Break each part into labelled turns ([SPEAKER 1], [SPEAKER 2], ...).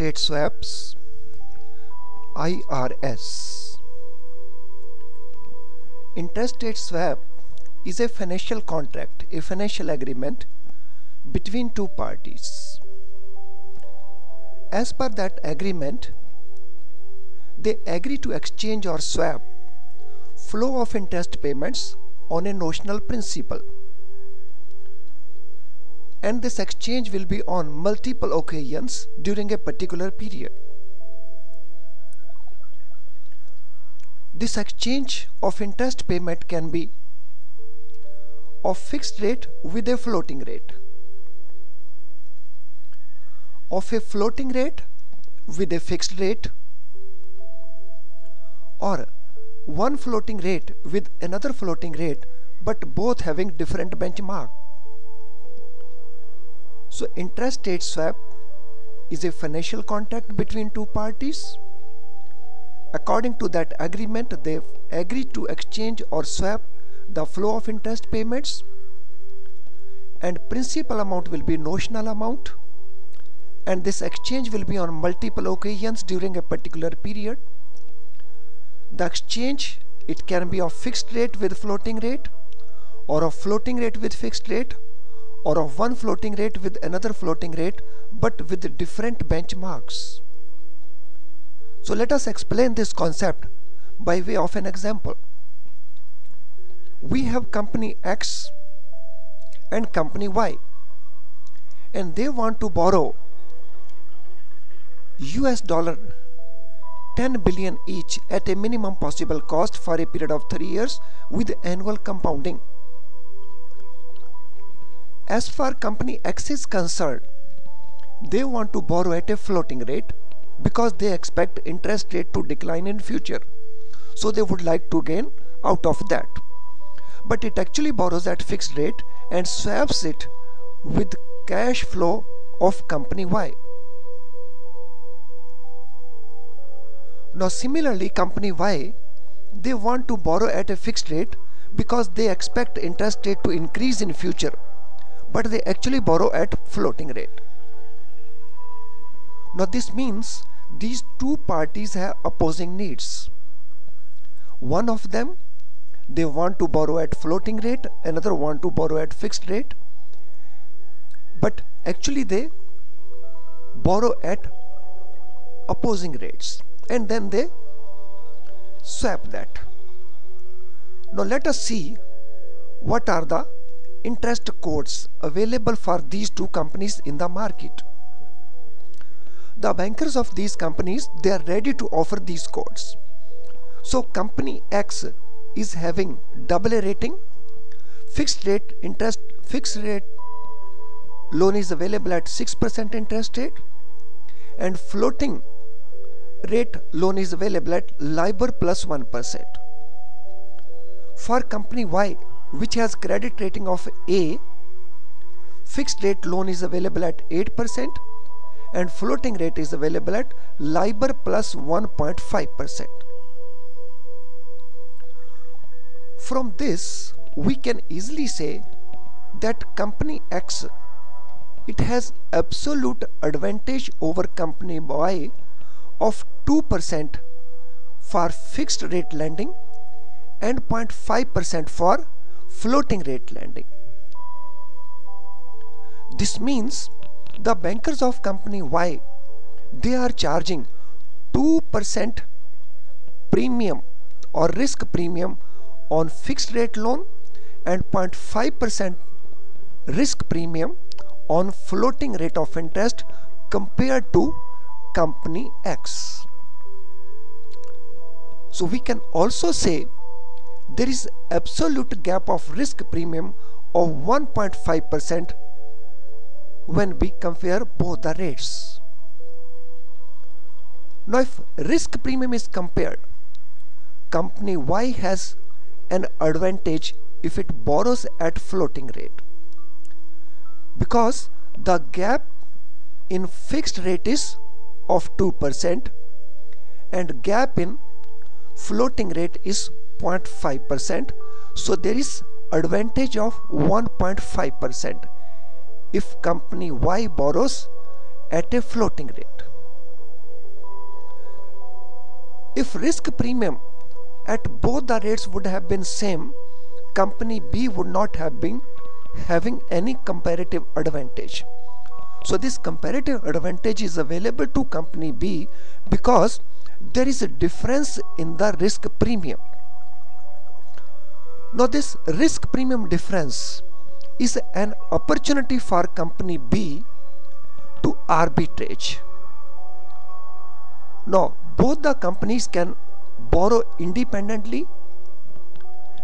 [SPEAKER 1] rate swaps IRS interest rate swap is a financial contract a financial agreement between two parties. As per that agreement they agree to exchange or swap flow of interest payments on a notional principal and this exchange will be on multiple occasions during a particular period. This exchange of interest payment can be of fixed rate with a floating rate, of a floating rate with a fixed rate, or one floating rate with another floating rate but both having different benchmark. So interest rate swap is a financial contract between two parties. According to that agreement, they agree to exchange or swap the flow of interest payments and principal amount will be notional amount and this exchange will be on multiple occasions during a particular period. The exchange it can be of fixed rate with floating rate or of floating rate with fixed rate or of one floating rate with another floating rate but with different benchmarks. So let us explain this concept by way of an example. We have company X and company Y and they want to borrow US dollar 10 billion each at a minimum possible cost for a period of 3 years with annual compounding. As far company X is concerned, they want to borrow at a floating rate because they expect interest rate to decline in future. So they would like to gain out of that. But it actually borrows at fixed rate and swaps it with cash flow of company Y. Now similarly company Y they want to borrow at a fixed rate because they expect interest rate to increase in future but they actually borrow at floating rate. Now this means these two parties have opposing needs. One of them they want to borrow at floating rate, another want to borrow at fixed rate. But actually they borrow at opposing rates and then they swap that. Now let us see what are the interest quotes available for these two companies in the market. The bankers of these companies they are ready to offer these quotes. So company X is having double A rating, fixed rate interest fixed rate loan is available at 6% interest rate and floating rate loan is available at LIBOR plus 1. For company Y which has credit rating of A, fixed rate loan is available at 8% and floating rate is available at LIBOR plus 1.5%. From this, we can easily say that company X it has absolute advantage over company Y of 2% for fixed rate lending and 0.5% for floating rate lending. This means the bankers of company Y they are charging 2% premium or risk premium on fixed rate loan and 0.5% risk premium on floating rate of interest compared to company X. So we can also say there is absolute gap of risk premium of 1.5% when we compare both the rates. Now if risk premium is compared, company Y has an advantage if it borrows at floating rate because the gap in fixed rate is of 2% and gap in floating rate is 0.5% so there is advantage of 1.5% if company Y borrows at a floating rate. If risk premium at both the rates would have been same, company B would not have been having any comparative advantage. So this comparative advantage is available to company B because there is a difference in the risk premium. Now this risk premium difference is an opportunity for company B to arbitrage. Now both the companies can borrow independently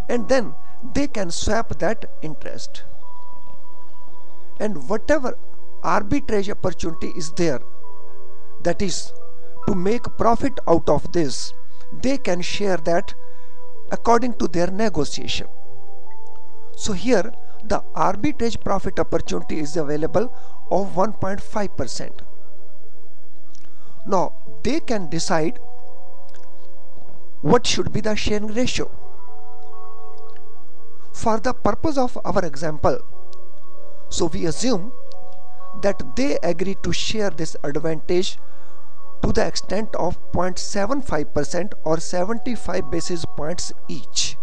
[SPEAKER 1] and then they can swap that interest and whatever arbitrage opportunity is there that is to make profit out of this they can share that according to their negotiation. So here the arbitrage profit opportunity is available of 1.5% now they can decide what should be the sharing ratio. For the purpose of our example so we assume that they agree to share this advantage to the extent of 0.75% or 75 basis points each.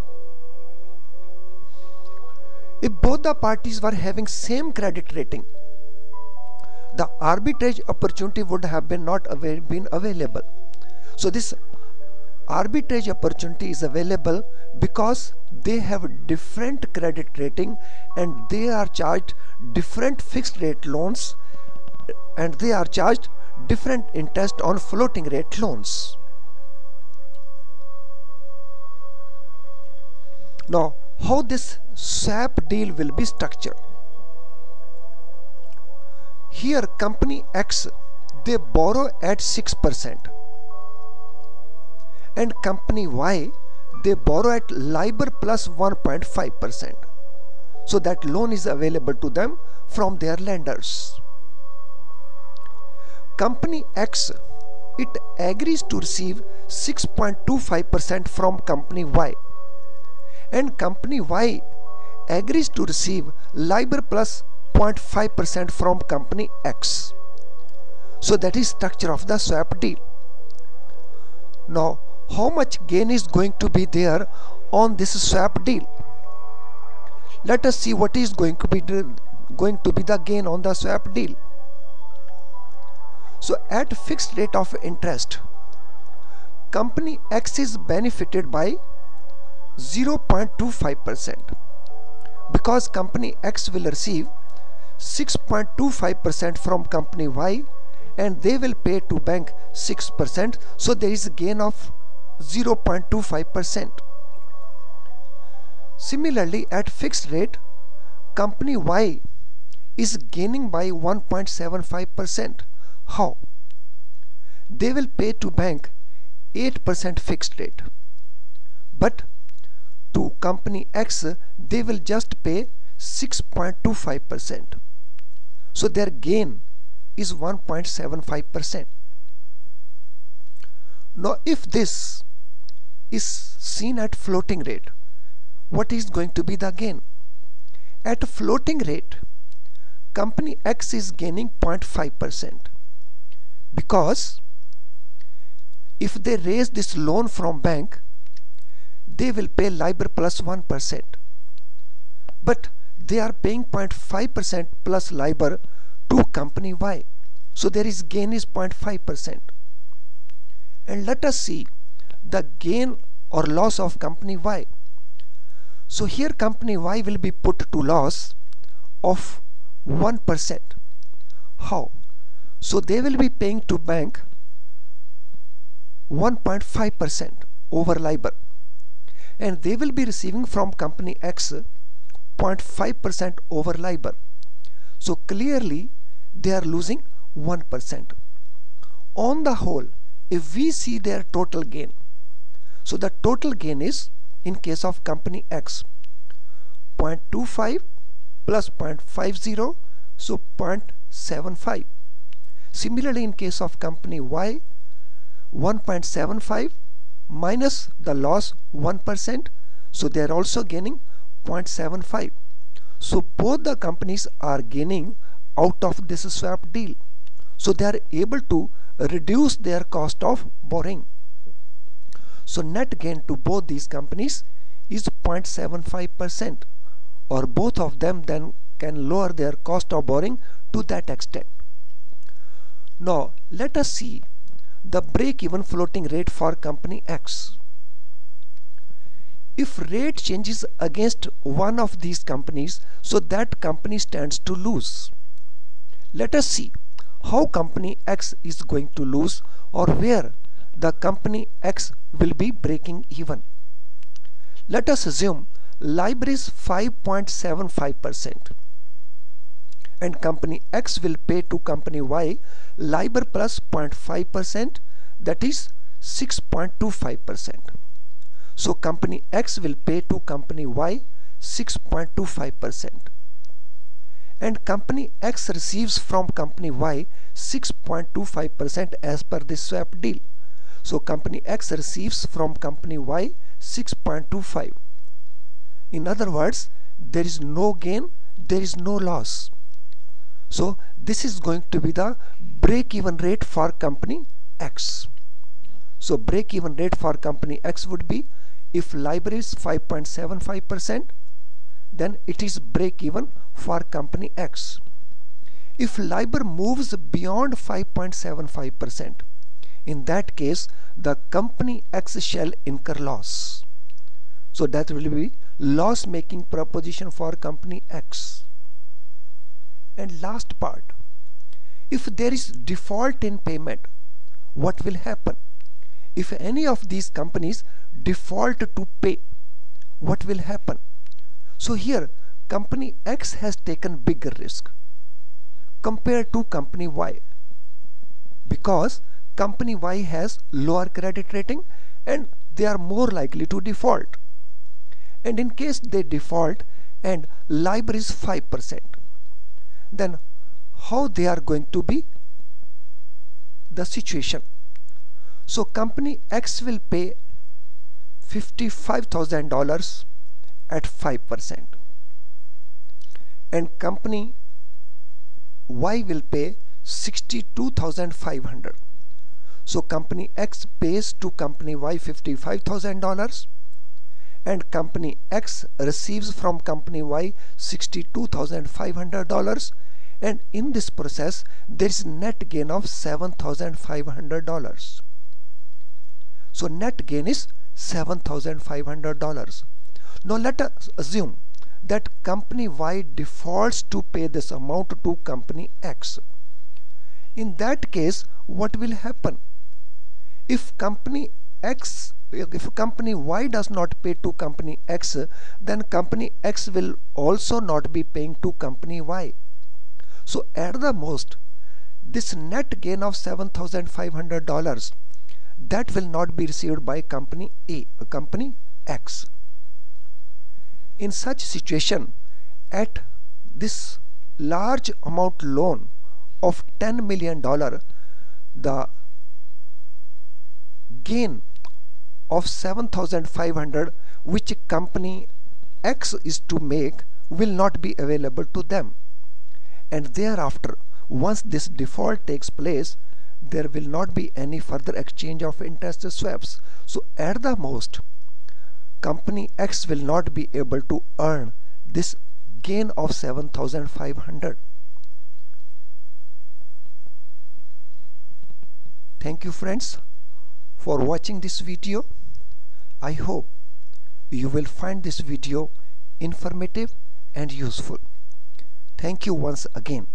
[SPEAKER 1] If both the parties were having same credit rating, the arbitrage opportunity would have been not been available. So this arbitrage opportunity is available because they have different credit rating and they are charged different fixed rate loans and they are charged different interest on floating rate loans. Now how this swap deal will be structured? Here company X they borrow at 6% and company Y they borrow at LIBOR plus 1.5%. So that loan is available to them from their lenders. Company X it agrees to receive 6.25% from company Y and company Y agrees to receive LIBOR plus 0.5% from company X. So that is structure of the swap deal. Now how much gain is going to be there on this swap deal let us see what is going to be going to be the gain on the swap deal so at fixed rate of interest company X is benefited by 0.25% because company X will receive 6.25% from company Y and they will pay to bank 6% so there is a gain of 0.25%. Similarly, at fixed rate, company Y is gaining by 1.75%. How? They will pay to bank 8% fixed rate. But to company X, they will just pay 6.25%. So their gain is 1.75%. Now if this is seen at floating rate what is going to be the gain at a floating rate company X is gaining 0.5% because if they raise this loan from bank they will pay LIBOR plus 1 but they are paying 0.5% plus LIBOR to company Y so there is gain is 0.5% and let us see the gain or loss of company Y. So here company Y will be put to loss of 1%. How? So they will be paying to bank 1.5% over LIBOR and they will be receiving from company X 0.5% over LIBOR. So clearly they are losing 1%. On the whole, if we see their total gain, so the total gain is in case of company X 0.25 plus 0.50 so 0.75. Similarly in case of company Y 1.75 minus the loss 1% so they are also gaining 0.75. So both the companies are gaining out of this swap deal. so they are able to reduce their cost of borrowing so net gain to both these companies is 0.75 percent or both of them then can lower their cost of borrowing to that extent now let us see the break-even floating rate for company X. If rate changes against one of these companies, so that company stands to lose. Let us see how company X is going to lose or where the company X will be breaking even. Let us assume LIBOR is 5.75% and company X will pay to company Y LIBOR plus 0.5% that is 6.25%. So company X will pay to company Y 6.25% and company X receives from company Y 6.25% as per the swap deal. So company X receives from company Y 6.25. In other words, there is no gain, there is no loss. So this is going to be the break even rate for company X. So break even rate for company X would be if LIBOR is 5.75% then it is break even for company X. If LIBOR moves beyond 5.75% in that case the company X shall incur loss. So that will be loss making proposition for company X. And last part if there is default in payment what will happen? If any of these companies default to pay what will happen? So here company X has taken bigger risk compared to company Y because company Y has lower credit rating and they are more likely to default. And in case they default and LIBOR is 5% then how they are going to be the situation. So company X will pay $55,000 at 5% and company Y will pay 62,500 so company X pays to company Y $55,000 and company X receives from company Y $62,500 and in this process there is net gain of $7,500 so net gain is $7,500 now let us assume that company Y defaults to pay this amount to company X. In that case what will happen? If company X if company Y does not pay to company X then company X will also not be paying to company Y so at the most, this net gain of $7,500 that will not be received by company A, company X. In such situation, at this large amount loan of $10 million, the gain of 7500 which company X is to make will not be available to them. And thereafter once this default takes place there will not be any further exchange of interest swaps. So at the most company X will not be able to earn this gain of 7500 thank you friends for watching this video I hope you will find this video informative and useful Thank you once again.